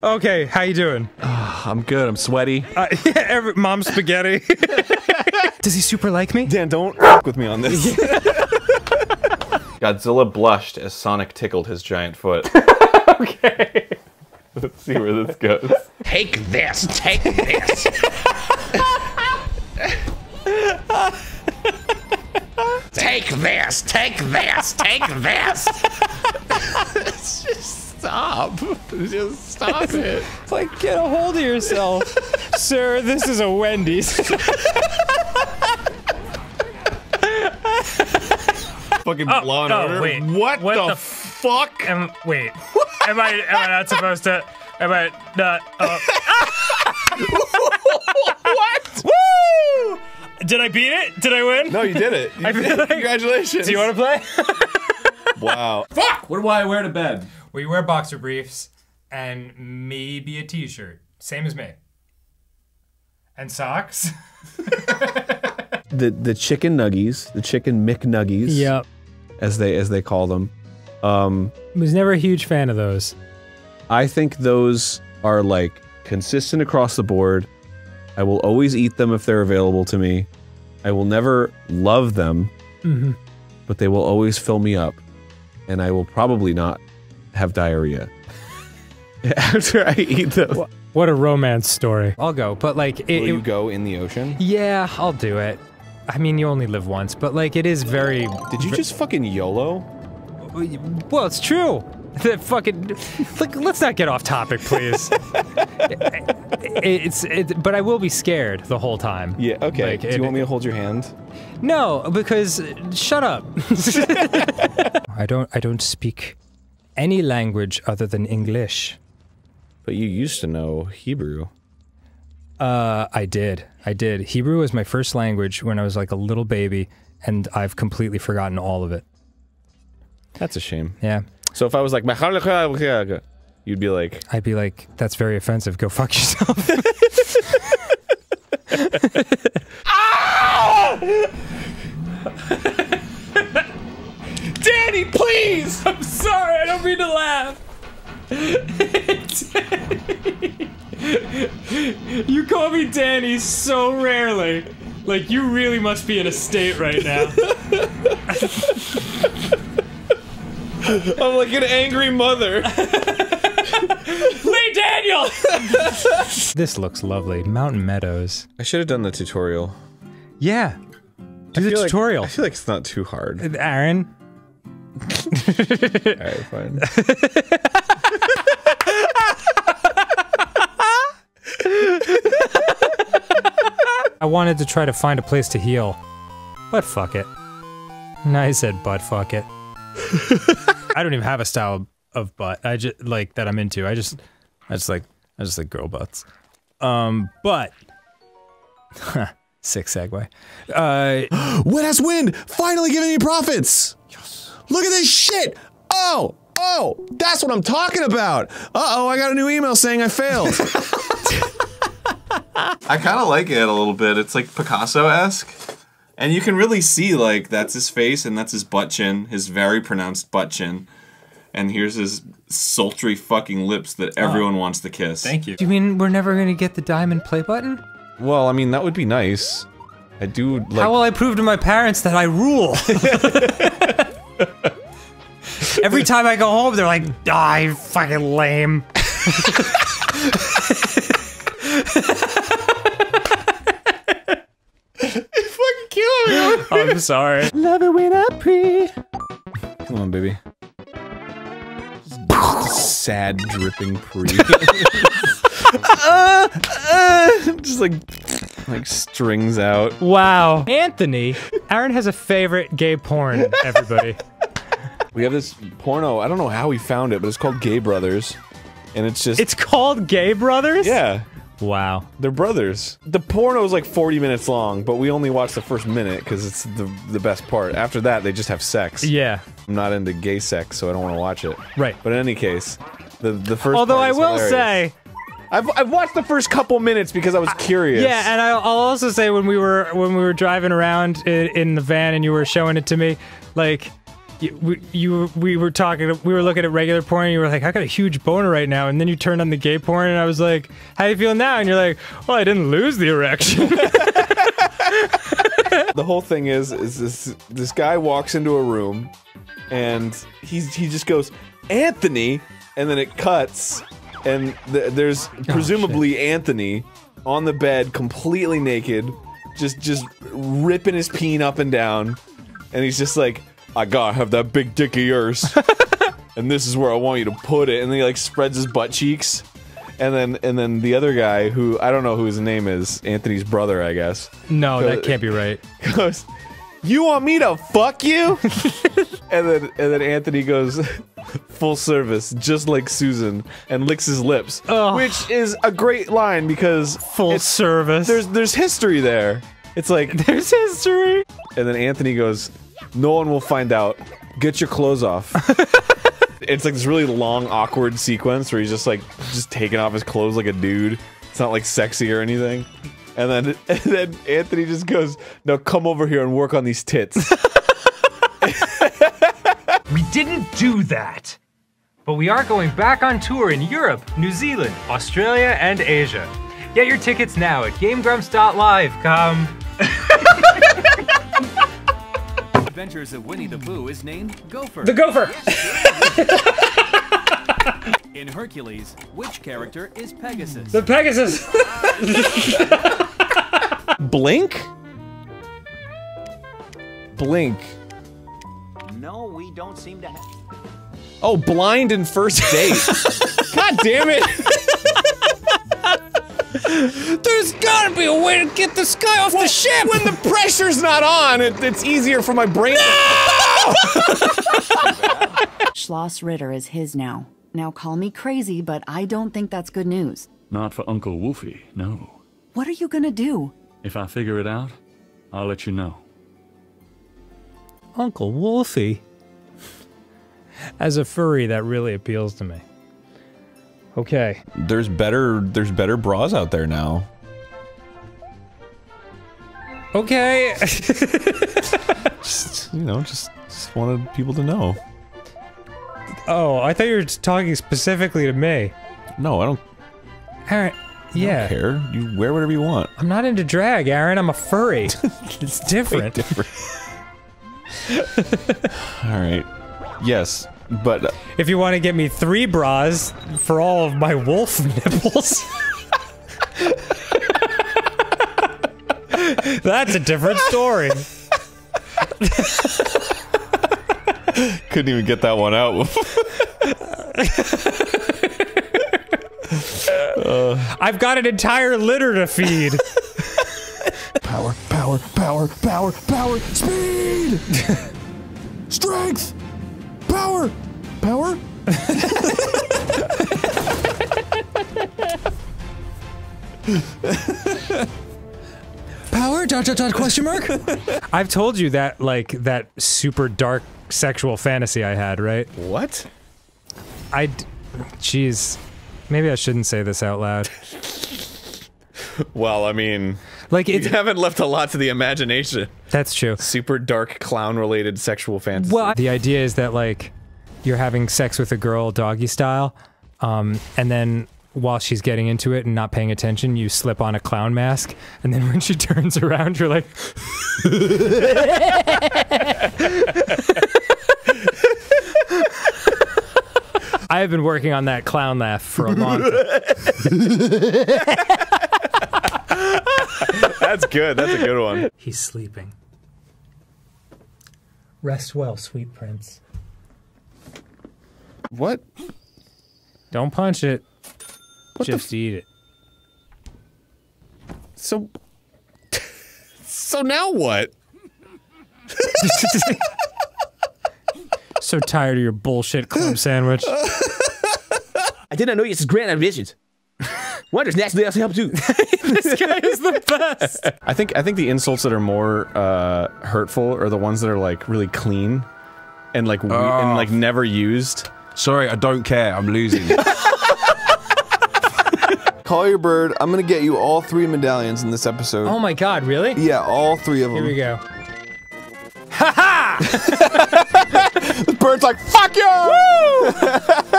Okay, how you doing? I'm good. I'm sweaty. Uh, yeah, every, mom spaghetti. Does he super like me? Dan, don't fuck with me on this. Godzilla blushed as Sonic tickled his giant foot. okay. Let's see where this goes. Take this, take this. take this, take this, take this. Just stop. Just stop it. It's like, get a hold of yourself. Sir, this is a Wendy's. Fucking Law and oh, Order. wait. What, What the, the fuck? Am, wait. Am I am I not supposed to am I not uh, what? Woo! Did I beat it? Did I win? No, you did it. You did like- Congratulations. Do you want to play? Wow. Fuck! What do I wear to bed? We wear boxer briefs and maybe a t-shirt. Same as me. And socks. The the chicken nuggies, the chicken McNuggies, Yep. as they as they call them. Um, Was never a huge fan of those. I think those are like consistent across the board. I will always eat them if they're available to me. I will never love them, Mhm. but they will always fill me up, and I will probably not have diarrhea after I eat them. What a romance story. I'll go, but like it, Will you it- go in the ocean? Yeah, I'll do it. I mean, you only live once, but like it is very Did you just fucking YOLO? Well, it's true. That fucking like let's not get off topic, please. It- it's it, but I will be scared the whole time. Yeah. Okay. Like, Do it- you want me to hold your hand? No, because shut up. I don't I don't speak any language other than English. But you used to know Hebrew. Uh, I did. I did. Hebrew was my first language when I was like a little baby, and I've completely forgotten all of it. That's a shame. Yeah. So if I was like, you'd be like, I'd be like, that's very offensive. Go fuck yourself. you call me Danny so rarely. Like you really must be in a state right now. I'm like an angry mother. Leigh Daniel. this looks lovely. Mountain Meadows. I should have done the tutorial. Yeah. Do the feel like- tutorial. I feel like it's not too hard. Arin. Alright, fine. I wanted to try to find a place to heal, but fuck it. No, I said butt fuck it. I don't even have a style of butt. I just like that I'm into. I just, I just like, I just like girl butts. Um, but sick segue. Uh, Wet ass wind finally giving me profits. Yes. Look at this shit. Oh, oh, that's what I'm talking about. Uh oh, I got a new email saying I failed. I kind of like it a little bit. It's like Picasso-esque. And you can really see, like, that's his face and that's his butt chin, his very pronounced butt chin. And here's his sultry fucking lips that everyone wants to kiss. Thank you. do you mean we're never gonna get the diamond play button? well, I mean, that would be nice. I do like. How will I prove to my parents that I rule? Every time I go home, they're like, "Ah, you fucking lame." I'm sorry. Love it when I breathe. Come on, baby. Sad, dripping pre. uh, uh, just like, like strings out. Wow. Anthony, Arin has a favorite gay porn, everybody. We have this porno. I don't know how we found it, but it's called Gay Brothers, and it's just it's called Gay Brothers? yeah. Wow. They're brothers. The porno is like 40 minutes long, but we only watch the first minute because it's the the best part. After that, they just have sex. Yeah. I'm not into gay sex, so I don't want to watch it. Right. But in any case, the the first. Although I will hilarious. say, I've I've watched the first couple minutes because I was curious. yeah, and I'll I'll also say when we were when we were driving around in, in the van and you were showing it to me, like you, we, you we were talking we were looking at regular porn and you were like I got a huge boner right now. And then you turned on the gay porn and I was like how you feeling now? And you're like well I didn't lose the erection. The whole thing is is this this guy walks into a room and he's he just goes Anthony and then it cuts and th- there's oh, presumably Anthony on the bed completely naked just just ripping his peen up and down. And he's just like I gotta have that big dick of yours. And this is where I want you to put it. And then he like spreads his butt cheeks. And then and then the other guy who I don't know who his name is. Anthony's brother I guess. No that can't be right. goes, "You want me to fuck you?" and then and then Anthony goes, "Full service, just like Susan," and licks his lips, Ugh. which is a great line because full service. there's there's history there. It's like, there's history. And then Anthony goes, "No one will find out. Get your clothes off." it's like this really long, awkward sequence where he's just like just taking off his clothes like a dude. It's not like sexy or anything. And then and then Anthony just goes, "Now come over here and work on these tits." We didn't do that. But we are going back on tour in Europe, New Zealand, Australia, and Asia. Get your tickets now at GameGrumps.live. Come. Adventures of Winnie the hmm. Pooh is named Gopher. The gopher! In Hercules, which character is Pegasus? The Pegasus! Blink? Blink. No, we don't seem to have. Oh, blind and first date. God damn it. There's gotta be a way to get this guy off the ship! When the pressure's not on, it, it's easier for my brain. no! Schloss Ritter is his now. Now call me crazy, but I don't think that's good news. Not for Uncle Wolfie, no. What are you gonna do? If I figure it out, I'll let you know. Uncle Wolfie. As a furry, that really appeals to me. Okay. There's better there's better bras out there now. Okay. Just, you know, just just wanted people to know. oh, I thought you were talking specifically to me. No, I don't, Arin, I yeah. don't care. You wear whatever you want. I'm not into drag, Arin. I'm a furry. it's different. Different. All right. Yes, but uh, If you want to get me three bras for all of my wolf nipples. That's a different story. couldn't even get that one out. I've got an entire litter to feed. Power, power, power, power, power, speed! Strength! Power! Power? Power? Dot dot dot question mark? I've told you that like that super dark sexual fantasy I had, right? What? I jeez. Maybe I shouldn't say this out loud. Well, I mean, Like you it's haven't left a lot to the imagination. that's true. Super dark clown related sexual fantasy. Well, the idea is that like you're having sex with a girl doggy style, um, and then while she's getting into it and not paying attention, you slip on a clown mask, and then when she turns around, you're like, I have been working on that clown laugh for a long time. That's good. That's a good one. He's sleeping. Rest well, sweet prince. What? Don't punch it. What the Just eat it. So. so now what? So tired of your bullshit club sandwich. I did not know you just grant ambitions. Wonders naturally also help too. this guy is the best. I think I think the insults that are more uh, hurtful are the ones that are like really clean and like we- and like never used. Sorry, I don't care. I'm losing. Call your bird. I'm gonna get you all three medallions in this episode. Oh my god, really? Yeah, all three of them. Here we go. Ha ha! The bird's like, fuck you!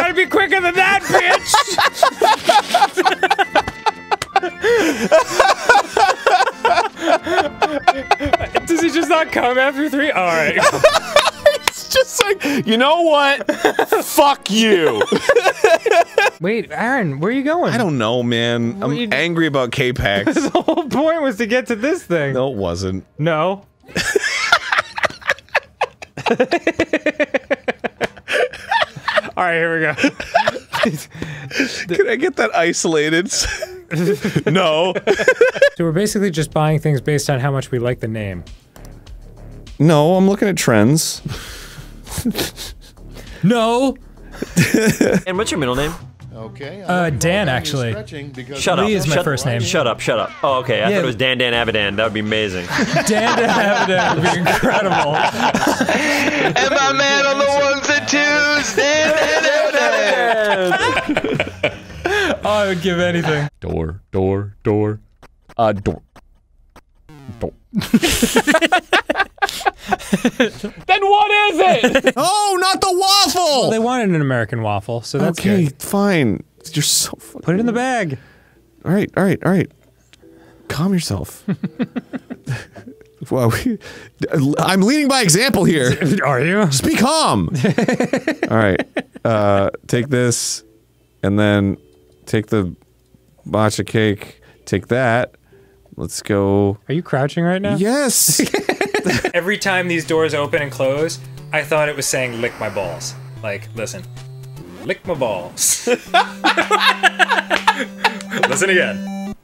Gotta be quicker than that, bitch! Does he just not come after three? All right. it's just like, you know what? fuck you. Wait, Arin, where are you going? I don't know, man. I'm angry about K-Pax. the whole point was to get to this thing. no, it wasn't. No. All right, here we go. Can I get that isolated? no. So we're basically just buying things based on how much we like the name. No, I'm looking at trends. No. And what's your middle name? Okay. Uh, Dan, actually. Shut up. Leigh is my Shut- first name. Shut up. Shut up. Oh, okay. I Yeah. thought it was Dan Dan Avidan. That would be amazing. Dan to have it would be incredible. And my man on the ones and twos, Dan, oh, I would give anything. Door, door, door. Uh, door. Door. then what is it? oh, not the waffle! Well, they wanted an American waffle, so that's okay, good. fine. You're so fucking Put it in the bag. All right, all right, all right. Calm yourself. well, we, I'm leading by example here. Are you? Just be calm. all right. Uh, take this, and then take the matcha cake. Take that. Let's go. Are you crouching right now? Yes. Every time these doors open and close, I thought it was saying lick my balls. Like, listen. Lick my balls. listen again.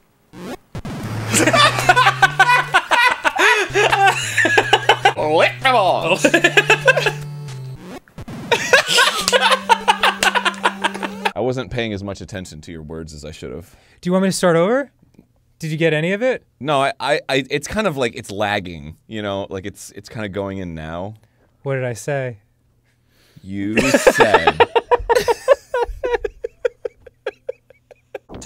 Lick my balls. I wasn't paying as much attention to your words as I should have. Do you want me to start over? Did you get any of it? No, I, I, I, it's kind of like it's lagging. You know, like it's, it's kind of going in now. What did I say? You said.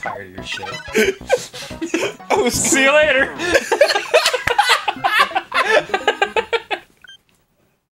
tired of your shit. oh, see you later.